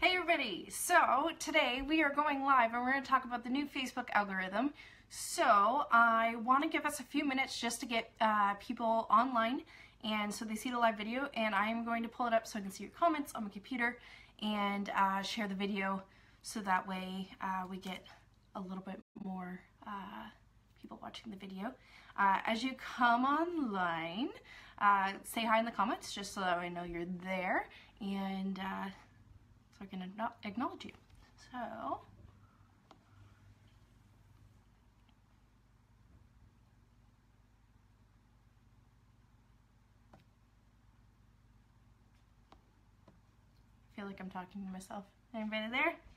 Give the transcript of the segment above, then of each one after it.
Hey everybody! So today we are going live and we're going to talk about the new Facebook algorithm. So I want to give us a few minutes just to get uh, people online and so they see the live video and I'm going to pull it up so I can see your comments on my computer and uh, share the video so that way uh, we get a little bit more uh, people watching the video. Uh, as you come online, uh, say hi in the comments just so that I know you're there and so I can acknowledge you. So, I feel like I'm talking to myself. Anybody there?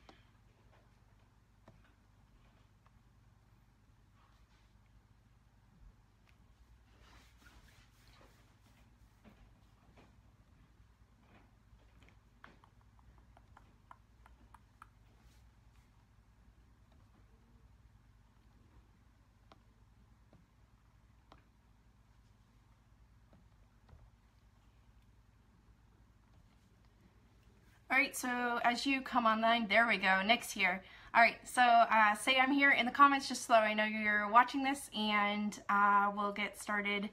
All right, so as you come online, there we go, Nick's here. All right, so uh, say I'm here in the comments just so I know you're watching this and uh, we'll get started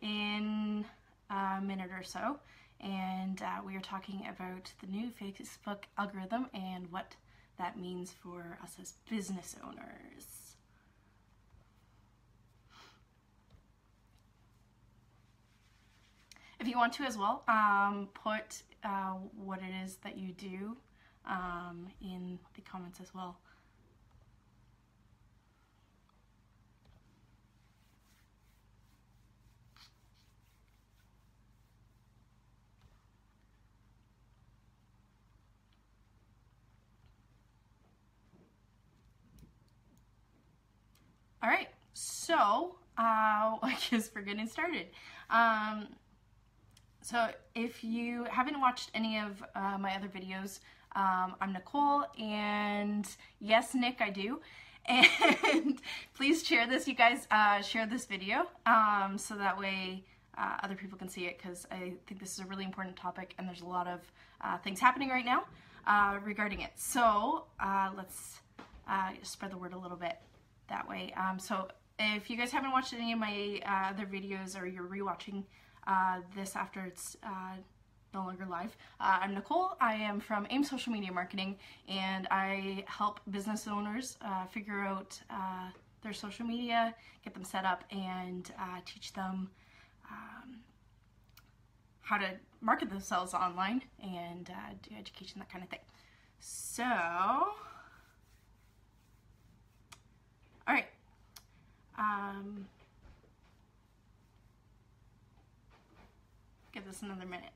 in a minute or so. And uh, we are talking about the new Facebook algorithm and what that means for us as business owners. If you want to as well, um, put uh, what it is that you do um, in the comments as well. All right, so uh, I guess we're getting started. Um, so if you haven't watched any of uh, my other videos, um, I'm Nichole, and yes, Nick, I do. And please share this, you guys, uh, share this video um, so that way uh, other people can see it because I think this is a really important topic and there's a lot of uh, things happening right now uh, regarding it. So uh, let's spread the word a little bit that way. Um, so if you guys haven't watched any of my other videos or you're rewatching uh, this after it's uh, no longer live. Uh, I'm Nichole. I am from AIM Social Media Marketing and I help business owners uh, figure out uh, their social media, get them set up, and uh, teach them um, how to market themselves online and do education, that kind of thing. So, all right. Um, Give this another minute.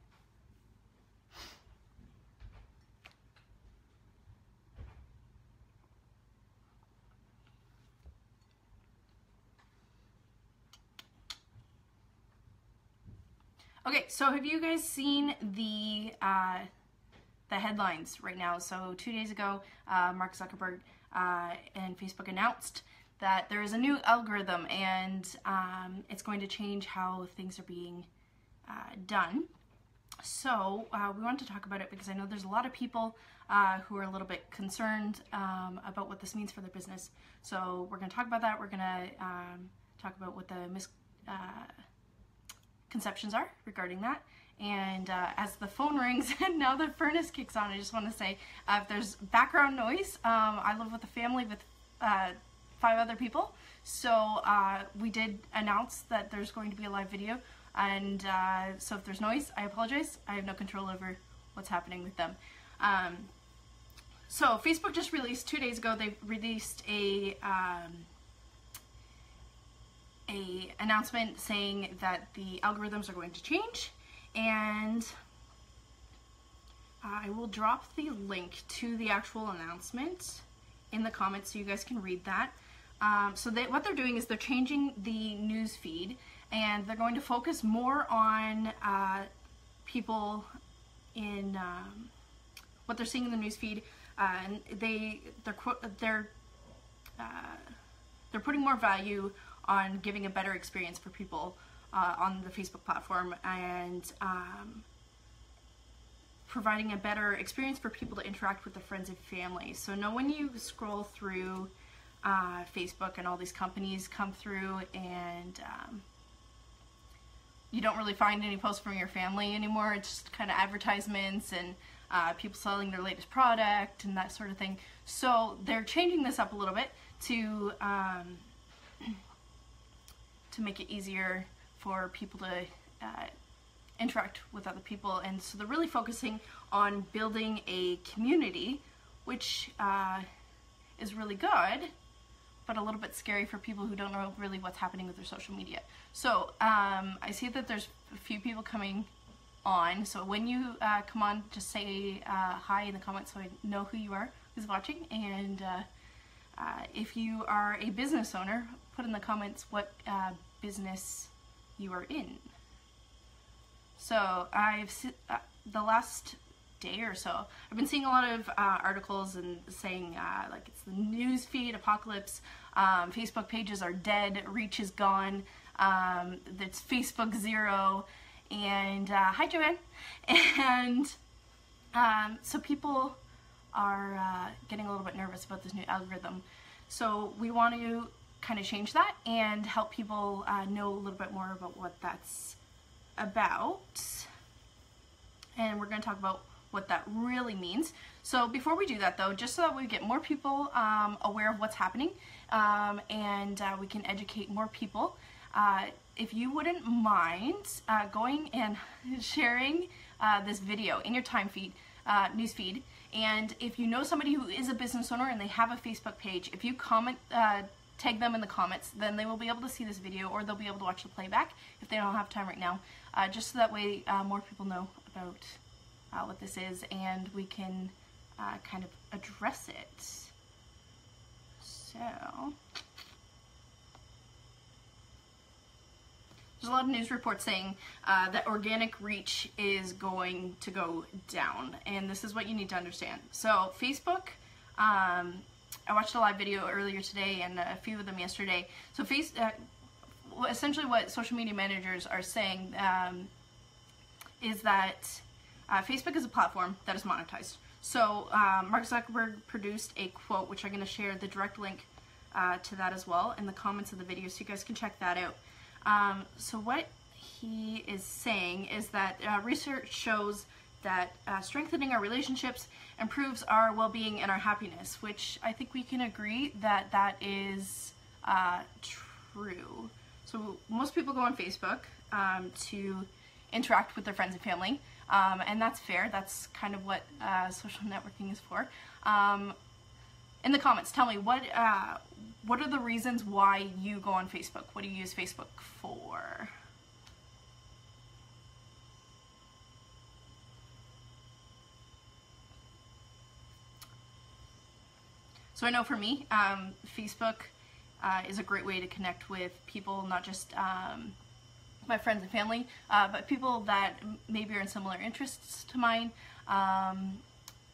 Okay, so have you guys seen the uh, the headlines right now? So two days ago, uh, Mark Zuckerberg uh, and Facebook announced that there is a new algorithm and um, it's going to change how things are being uh, done. So uh, we wanted to talk about it because I know there's a lot of people uh, who are a little bit concerned um, about what this means for their business. So we're going to talk about that. We're going to um, talk about what the misconceptions uh, are regarding that. And uh, as the phone rings and now the furnace kicks on, I just want to say uh, if there's background noise, um, I live with a family with five other people. So we did announce that there's going to be a live video and uh, so if there's noise, I apologize. I have no control over what's happening with them. Um, so Facebook just released two days ago. They released a um, a announcement saying that the algorithms are going to change, and I will drop the link to the actual announcement in the comments so you guys can read that. Um, so they, what they're doing is they're changing the news feed and they're going to focus more on uh, people in um, what they're seeing in the newsfeed. Uh, and they they're they're uh, they're putting more value on giving a better experience for people uh, on the Facebook platform and um, providing a better experience for people to interact with their friends and family. So know when you scroll through uh, Facebook and all these companies come through and um, you don't really find any posts from your family anymore. It's just kind of advertisements and uh, people selling their latest product and that sort of thing. So they're changing this up a little bit to um, to make it easier for people to uh, interact with other people. And so they're really focusing on building a community, which uh, is really good, but a little bit scary for people who don't know really what's happening with their social media. So um, I see that there's a few people coming on. So when you uh, come on, just say uh, hi in the comments so I know who you are, who's watching. And uh, uh if you are a business owner, put in the comments what uh, business you are in. So I've uh, the last day or so, I've been seeing a lot of articles and saying like it's the news feed apocalypse. Um, Facebook pages are dead. Reach is gone. Um, it's Facebook zero and uh, hi Joanne. And um, so people are uh, getting a little bit nervous about this new algorithm. So we want to kind of change that and help people uh, know a little bit more about what that's about. And we're going to talk about what that really means. So before we do that though, just so that we get more people um, aware of what's happening um, and uh, we can educate more people, uh, if you wouldn't mind uh, going and sharing uh, this video in your time feed, uh, news feed, and if you know somebody who is a business owner and they have a Facebook page, if you comment, uh, tag them in the comments, then they will be able to see this video or they'll be able to watch the playback if they don't have time right now, uh, just so that way uh, more people know about what this is and we can kind of address it. So... There's a lot of news reports saying uh, that organic reach is going to go down, and this is what you need to understand. So Facebook, um, I watched a live video earlier today and a few of them yesterday. So face, uh, essentially what social media managers are saying um, is that uh, Facebook is a platform that is monetized. So um, Mark Zuckerberg produced a quote, which I'm going to share the direct link uh, to that as well in the comments of the video, so you guys can check that out. Um, so what he is saying is that uh, research shows that uh, strengthening our relationships improves our well-being and our happiness, which I think we can agree that that is uh, true. So most people go on Facebook um, to interact with their friends and family, um, and that's fair. That's kind of what uh, social networking is for. Um, in the comments, tell me what uh, what are the reasons why you go on Facebook? What do you use Facebook for? So I know for me, um, Facebook uh, is a great way to connect with people, not just um, my friends and family, uh, but people that maybe are in similar interests to mine. Um,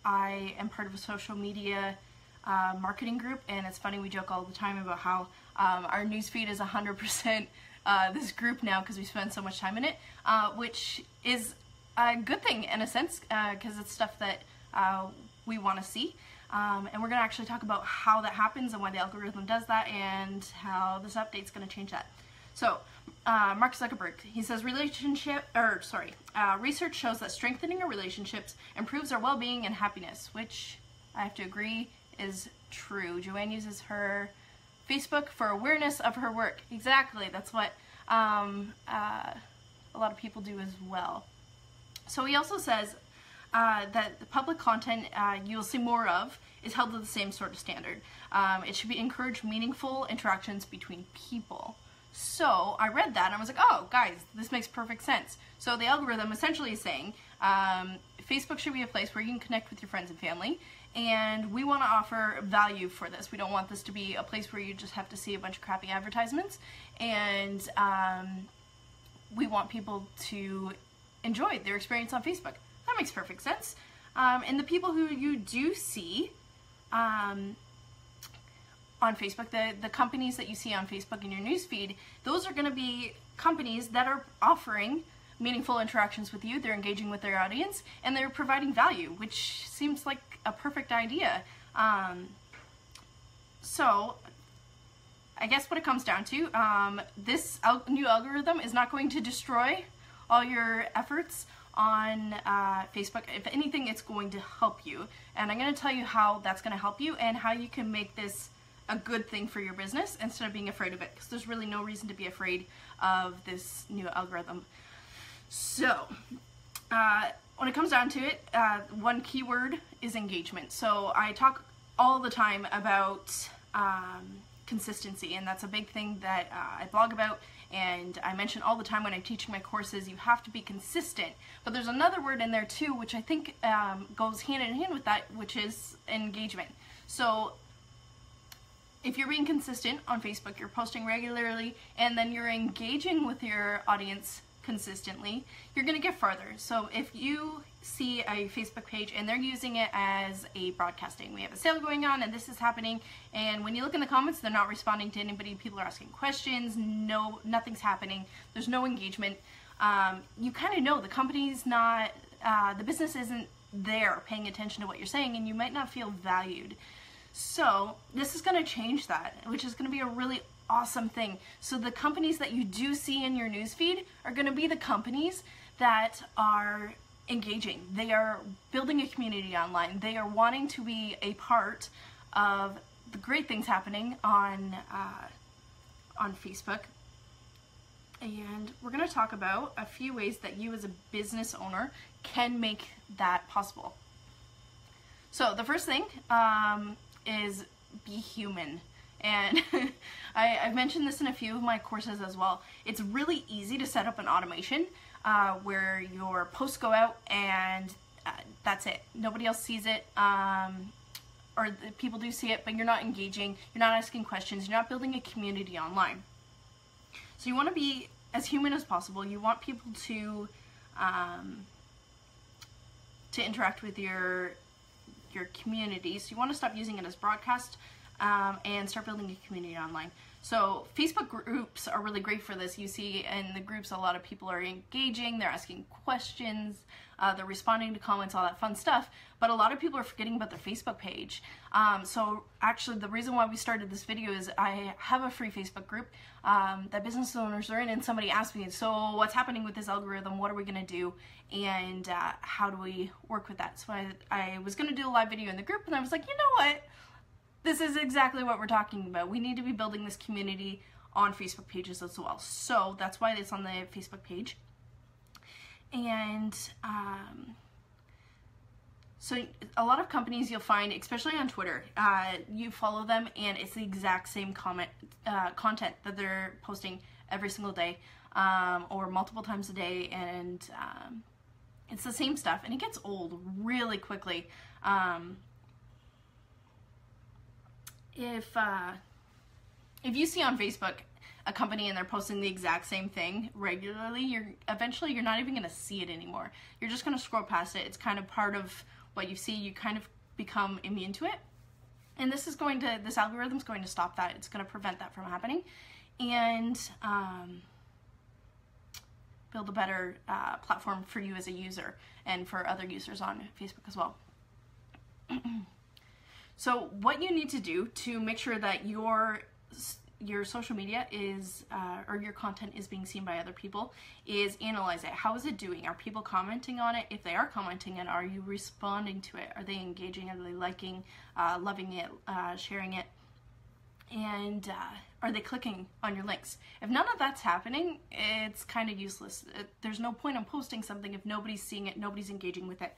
I am part of a social media uh, marketing group, and it's funny, we joke all the time about how um, our newsfeed is 100% uh, this group now because we spend so much time in it, uh, which is a good thing in a sense because uh, it's stuff that uh, we want to see. Um, and we're going to actually talk about how that happens and why the algorithm does that and how this update is going to change that. So, uh, Mark Zuckerberg, he says relationship, or sorry, uh, research shows that strengthening our relationships improves our well-being and happiness, which I have to agree is true. Joanne uses her Facebook for awareness of her work. Exactly, that's what um, uh, a lot of people do as well. So he also says uh, that the public content uh, you'll see more of is held to the same sort of standard. Um, it should be encourage meaningful interactions between people. So I read that and I was like, oh, guys, this makes perfect sense. So the algorithm essentially is saying um, Facebook should be a place where you can connect with your friends and family and we want to offer value for this. We don't want this to be a place where you just have to see a bunch of crappy advertisements, and um, we want people to enjoy their experience on Facebook. That makes perfect sense. Um, and the people who you do see um, on Facebook, the, the companies that you see on Facebook in your newsfeed, those are going to be companies that are offering meaningful interactions with you, they're engaging with their audience, and they're providing value, which seems like a perfect idea. Um, so, I guess what it comes down to, um, this al- new algorithm is not going to destroy all your efforts on uh, Facebook. If anything, it's going to help you. And I'm going to tell you how that's going to help you and how you can make this a good thing for your business instead of being afraid of it because there's really no reason to be afraid of this new algorithm. So, uh, when it comes down to it, uh, one keyword is engagement. So I talk all the time about um, consistency, and that's a big thing that uh, I blog about. And I mention all the time when I'm teaching my courses, you have to be consistent. But there's another word in there too, which I think um, goes hand in hand with that, which is engagement. So if you're being consistent on Facebook, you're posting regularly, and then you're engaging with your audience consistently, you're going to get farther. So if you see a Facebook page and they're using it as a broadcasting, we have a sale going on and this is happening, and when you look in the comments, they're not responding to anybody. People are asking questions. No, nothing's happening. There's no engagement. Um, you kind of know the company's not, uh, the business isn't there paying attention to what you're saying, and you might not feel valued. So this is going to change that, which is going to be a really awesome thing. So the companies that you do see in your newsfeed are going to be the companies that are engaging. They are building a community online. They are wanting to be a part of the great things happening on uh, on Facebook. And we're going to talk about a few ways that you as a business owner can make that possible. So the first thing um, is be human. And I, have mentioned this in a few of my courses as well. It's really easy to set up an automation uh, where your posts go out and uh, that's it. Nobody else sees it. Um, or people do see it, but you're not engaging, you're not asking questions, you're not building a community online. So you want to be as human as possible. You want people to um, to interact with your your community. So you want to stop using it as broadcast um, and start building a community online. So Facebook groups are really great for this. You see in the groups a lot of people are engaging, they're asking questions, uh, they're responding to comments, all that fun stuff. But a lot of people are forgetting about their Facebook page. Um, so actually the reason why we started this video is I have a free Facebook group um, that business owners are in and somebody asked me, so what's happening with this algorithm? What are we gonna do? And uh, how do we work with that? So I, I was gonna do a live video in the group and I was like, you know what? This is exactly what we're talking about. We need to be building this community on Facebook pages as well. So that's why it's on the Facebook page. And um, so a lot of companies you'll find, especially on Twitter, uh, you follow them and it's the exact same comment uh, content that they're posting every single day um, or multiple times a day, and um, it's the same stuff, and it gets old really quickly. Um, if uh, if you see on Facebook a company and they're posting the exact same thing regularly, you're eventually you're not even going to see it anymore. You're just going to scroll past it. It's kind of part of what you see. You kind of become immune to it. And this is going to this algorithm is going to stop that. It's going to prevent that from happening, and um, build a better uh, platform for you as a user and for other users on Facebook as well. So what you need to do to make sure that your your social media is uh, or your content is being seen by other people is analyze it. How is it doing? Are people commenting on it? If they are commenting and are you responding to it? Are they engaging? Are they liking uh, loving it uh, sharing it? And uh, are they clicking on your links? If none of that's happening it's kind of useless there's no point in posting something if nobody's seeing it nobody's engaging with it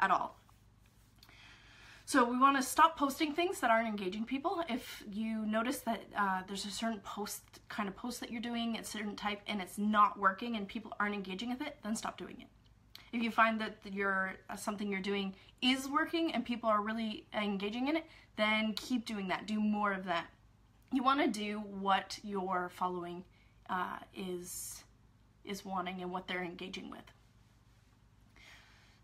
at all so we want to stop posting things that aren't engaging people. If you notice that uh, there's a certain post kind of post that you're doing, a certain type, and it's not working and people aren't engaging with it, then stop doing it. If you find that your uh, something you're doing is working and people are really engaging in it, then keep doing that. Do more of that. You want to do what your following uh, is is wanting and what they're engaging with.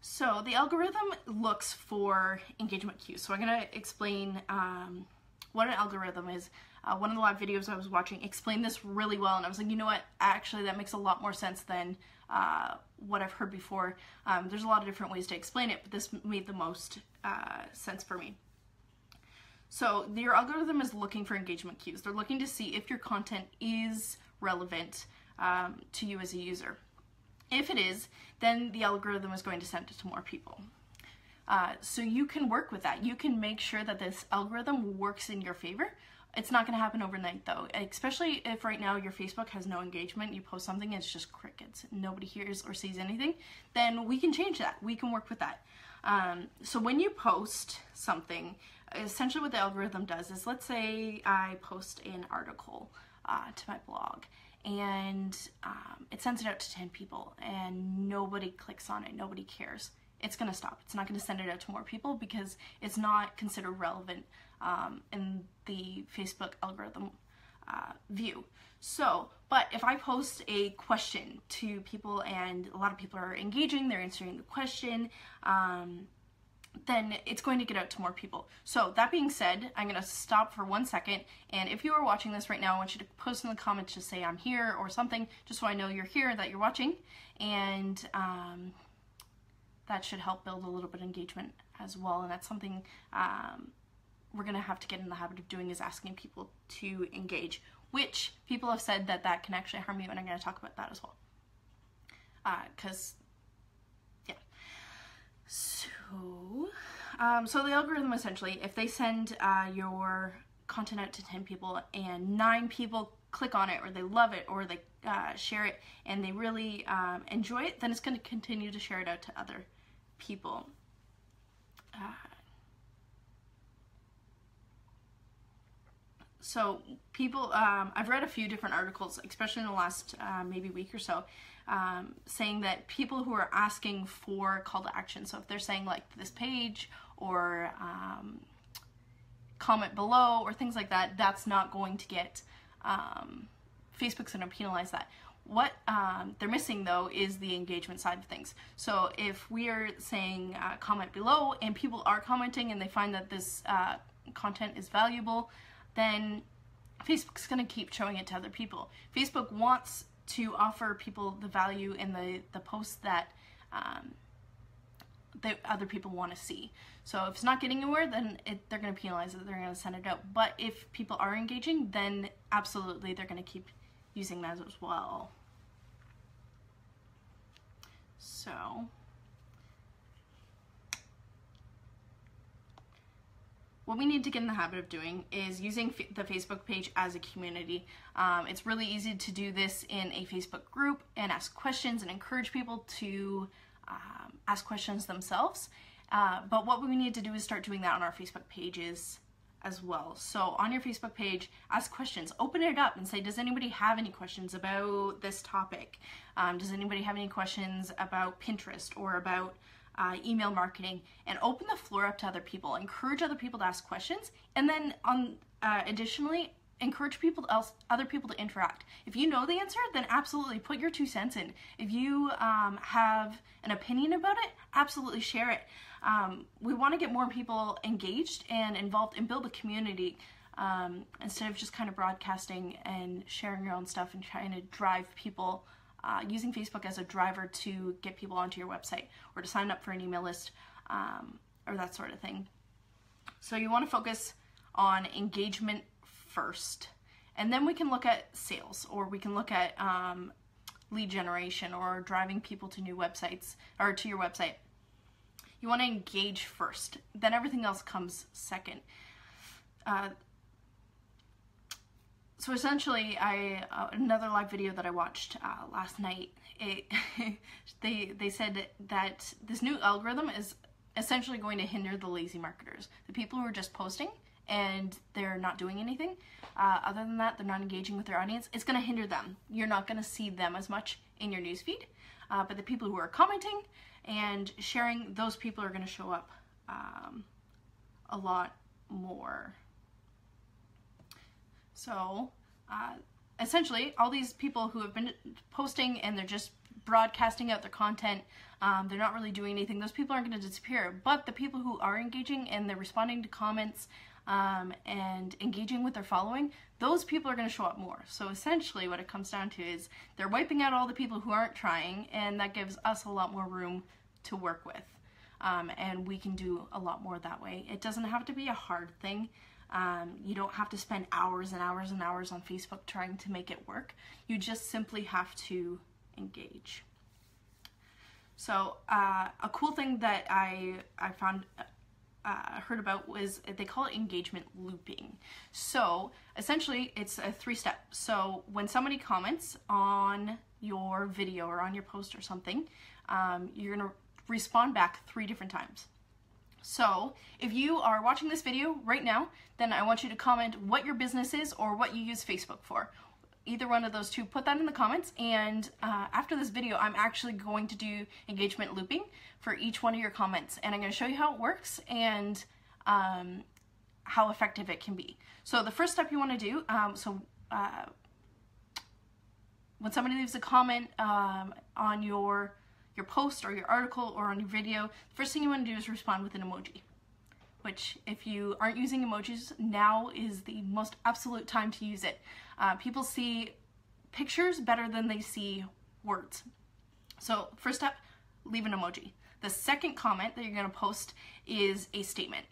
So the algorithm looks for engagement cues. So I'm going to explain um, what an algorithm is. uh, one of the live videos I was watching explained this really well, and I was like, you know what? Actually, that makes a lot more sense than uh, what I've heard before. Um, there's a lot of different ways to explain it, but this made the most uh, sense for me. So your algorithm is looking for engagement cues. They're looking to see if your content is relevant um, to you as a user. If it is, then the algorithm is going to send it to more people. Uh, so you can work with that. You can make sure that this algorithm works in your favor. It's not going to happen overnight though, especially if right now your Facebook has no engagement, you post something, it's just crickets, nobody hears or sees anything, then we can change that. We can work with that. Um, so when you post something, essentially what the algorithm does is let's say I post an article uh, to my blog and um, it sends it out to 10 people and nobody clicks on it, nobody cares. It's going to stop. It's not going to send it out to more people because it's not considered relevant um, in the Facebook algorithm uh, view. So, but if I post a question to people and a lot of people are engaging, they're answering the question, um, then it's going to get out to more people. So that being said, I'm going to stop for one second. And if you are watching this right now, I want you to post in the comments to say I'm here or something, just so I know you're here, that you're watching. And um, that should help build a little bit of engagement as well. And that's something um, we're going to have to get in the habit of doing is asking people to engage, which people have said that that can actually harm you. And I'm going to talk about that as well. Because, uh, yeah. So um, so the algorithm essentially, if they send uh, your content out to 10 people and nine people click on it or they love it or they uh, share it and they really um, enjoy it, then it's going to continue to share it out to other people. So people, um, I've read a few different articles, especially in the last uh, maybe week or so, um, saying that people who are asking for call to action, so if they're saying like this page or um, comment below or things like that, that's not going to get, um, Facebook's going to penalize that. What um, they're missing though is the engagement side of things. So if we are saying uh, comment below and people are commenting and they find that this uh, content is valuable, then Facebook's going to keep showing it to other people. Facebook wants to offer people the value in the, the posts that um, that other people want to see. So if it's not getting anywhere, then it, they're going to penalize it. They're going to send it out. But if people are engaging, then absolutely they're going to keep using that as well. So what we need to get in the habit of doing is using the Facebook page as a community. Um, it's really easy to do this in a Facebook group and ask questions and encourage people to um, ask questions themselves. Uh, but what we need to do is start doing that on our Facebook pages as well. So on your Facebook page, ask questions, open it up and say, does anybody have any questions about this topic? Um, does anybody have any questions about Pinterest or about uh, email marketing, and open the floor up to other people. Encourage other people to ask questions, and then on uh, additionally encourage people else other people to interact if you know the answer then absolutely put your two cents in if you um, have an opinion about it absolutely share it um, we want to get more people engaged and involved and build a community um, instead of just kind of broadcasting and sharing your own stuff and trying to drive people uh, using Facebook as a driver to get people onto your website or to sign up for an email list um, or that sort of thing. So you want to focus on engagement first. And then we can look at sales or we can look at um, lead generation or driving people to new websites or to your website. You want to engage first, then everything else comes second. Uh, so essentially, I uh, another live video that I watched uh, last night. It, they they said that this new algorithm is essentially going to hinder the lazy marketers, the people who are just posting and they're not doing anything. Uh, other than that, they're not engaging with their audience. It's going to hinder them. You're not going to see them as much in your newsfeed. Uh, but the people who are commenting and sharing, those people are going to show up um, a lot more. So, uh, essentially, all these people who have been posting and they're just broadcasting out their content, um, they're not really doing anything, those people aren't going to disappear. But the people who are engaging and they're responding to comments, um, and engaging with their following, those people are going to show up more. So essentially, what it comes down to is they're wiping out all the people who aren't trying, and that gives us a lot more room to work with. Um, and we can do a lot more that way. It doesn't have to be a hard thing. Um, you don't have to spend hours and hours and hours on Facebook trying to make it work. You just simply have to engage. So uh, a cool thing that I I found uh, heard about was they call it engagement looping. So essentially, it's a three step. So when somebody comments on your video or on your post or something, um, you're gonna respond back three different times. So if you are watching this video right now, then I want you to comment what your business is or what you use Facebook for. Either one of those two, put that in the comments. And uh, after this video, I'm actually going to do engagement looping for each one of your comments. And I'm going to show you how it works and um, how effective it can be. So the first step you want to do, um, so uh, when somebody leaves a comment um, on your your post or your article or on your video, the first thing you want to do is respond with an emoji. Which, if you aren't using emojis, now is the most absolute time to use it. Uh, people see pictures better than they see words. So, first step, leave an emoji. The second comment that you're going to post is a statement.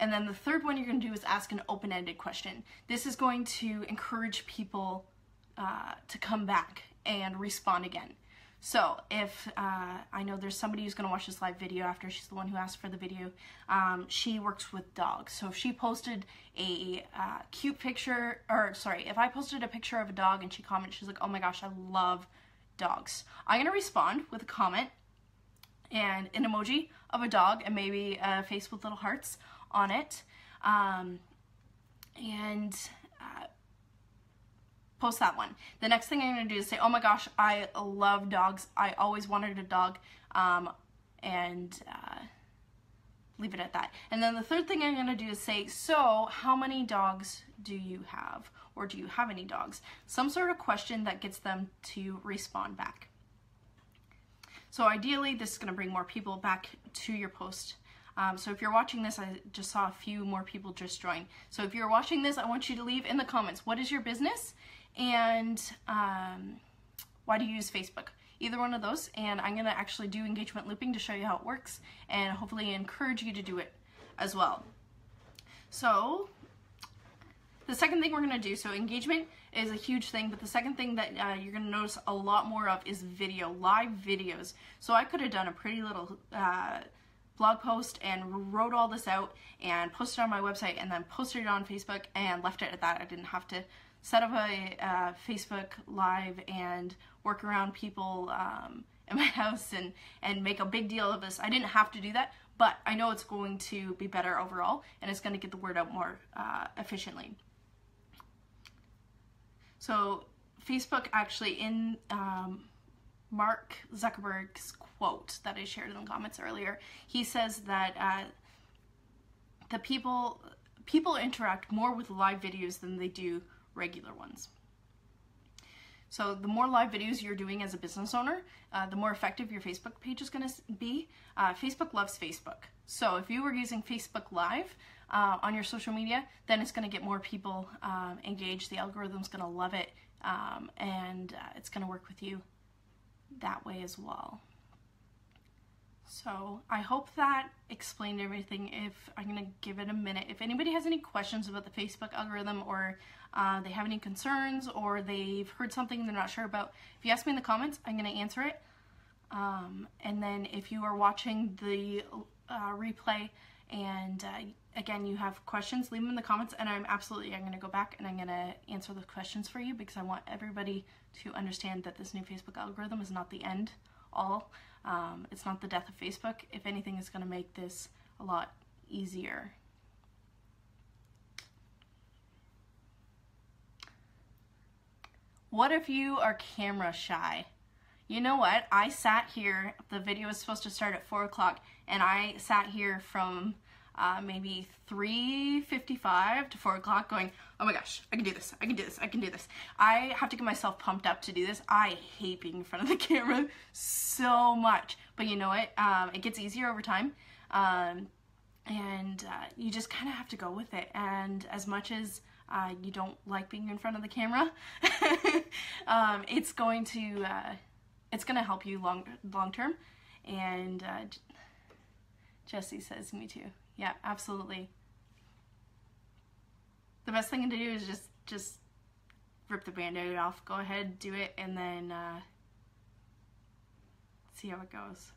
And then the third one you're going to do is ask an open ended question. This is going to encourage people uh, to come back and respond again. So if uh, I know there's somebody who's gonna watch this live video after she's the one who asked for the video, um, she works with dogs. So if she posted a uh, cute picture, or sorry, if I posted a picture of a dog and she commented, she's like, oh my gosh, I love dogs. I'm gonna respond with a comment and an emoji of a dog and maybe a face with little hearts on it. Um, and uh, post that one. The next thing I'm going to do is say, oh my gosh, I love dogs. I always wanted a dog. Um, and uh, leave it at that. And then the third thing I'm going to do is say, so how many dogs do you have? Or do you have any dogs? Some sort of question that gets them to respond back. So ideally, this is going to bring more people back to your post. Um, so if you're watching this, I just saw a few more people just join. So if you're watching this, I want you to leave in the comments, what is your business? And um, why do you use Facebook? Either one of those, and I'm gonna actually do engagement looping to show you how it works and hopefully encourage you to do it as well. So, the second thing we're gonna do, so engagement is a huge thing, but the second thing that uh, you're gonna notice a lot more of is video, live videos. So I could have done a pretty little uh, blog post and wrote all this out and posted on my website and then posted it on Facebook and left it at that. I didn't have to set up a Facebook Live and work around people um, in my house and, and make a big deal of this. I didn't have to do that, but I know it's going to be better overall and it's going to get the word out more uh, efficiently. So Facebook actually in um, Mark Zuckerberg's quote that I shared in the comments earlier, he says that uh, the people people interact more with live videos than they do regular ones. So the more live videos you're doing as a business owner, uh, the more effective your Facebook page is going to be. Uh, Facebook loves Facebook. So if you were using Facebook Live uh, on your social media, then it's going to get more people um, engaged. The algorithm's going to love it, um, and uh, it's going to work with you that way as well. So I hope that explained everything. If I'm going to give it a minute. If anybody has any questions about the Facebook algorithm or uh, they have any concerns or they've heard something they're not sure about, if you ask me in the comments, I'm going to answer it. Um, and then if you are watching the uh, replay and uh, again you have questions, leave them in the comments and I'm absolutely, I'm going to go back and I'm going to answer the questions for you because I want everybody to understand that this new Facebook algorithm is not the end all. Um, it's not the death of Facebook. If anything, it's going to make this a lot easier. What if you are camera shy? You know what? I sat here, the video was supposed to start at 4 o'clock, and I sat here from uh, maybe 3.55 to 4 o'clock going, oh my gosh, I can do this, I can do this, I can do this. I have to get myself pumped up to do this. I hate being in front of the camera so much. But you know what? Um, it gets easier over time. Um, and uh, you just kind of have to go with it. And as much as uh, you don't like being in front of the camera, um, it's going to uh, it's going to help you long long term. And uh, Jesse says, "Me too." Yeah, absolutely. The best thing to do is just just rip the band-aid off. Go ahead, do it, and then uh, see how it goes.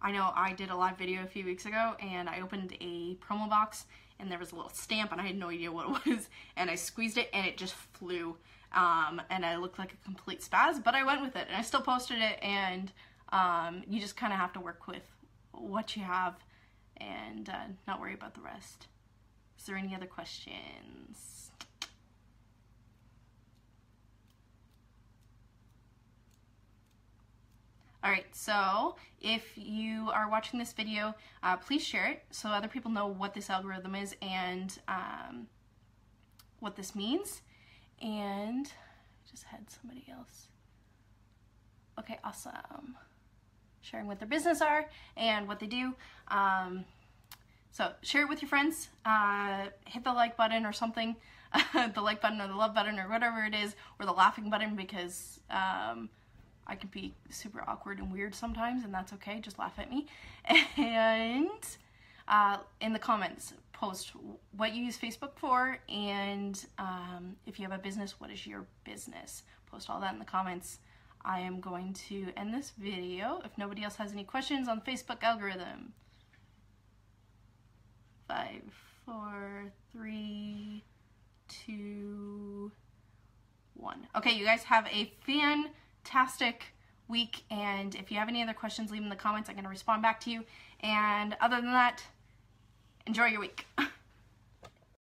I know I did a live video a few weeks ago and I opened a promo box and there was a little stamp and I had no idea what it was and I squeezed it and it just flew um, and I looked like a complete spaz but I went with it and I still posted it and um, you just kind of have to work with what you have and uh, not worry about the rest. Is there any other questions? All right, so if you are watching this video, uh, please share it so other people know what this algorithm is and um, what this means. And I just had somebody else. Okay, awesome. Sharing what their business are and what they do. Um, so share it with your friends. Uh, hit the like button or something. the like button or the love button or whatever it is, or the laughing button because um, I can be super awkward and weird sometimes, and that's okay. Just laugh at me. And uh, in the comments, post what you use Facebook for, and um, if you have a business, what is your business? Post all that in the comments. I am going to end this video if nobody else has any questions on Facebook algorithm. Five, four, three, two, one. Okay, you guys have a fan fantastic week. And if you have any other questions, leave them in the comments. I'm going to respond back to you. And other than that, enjoy your week.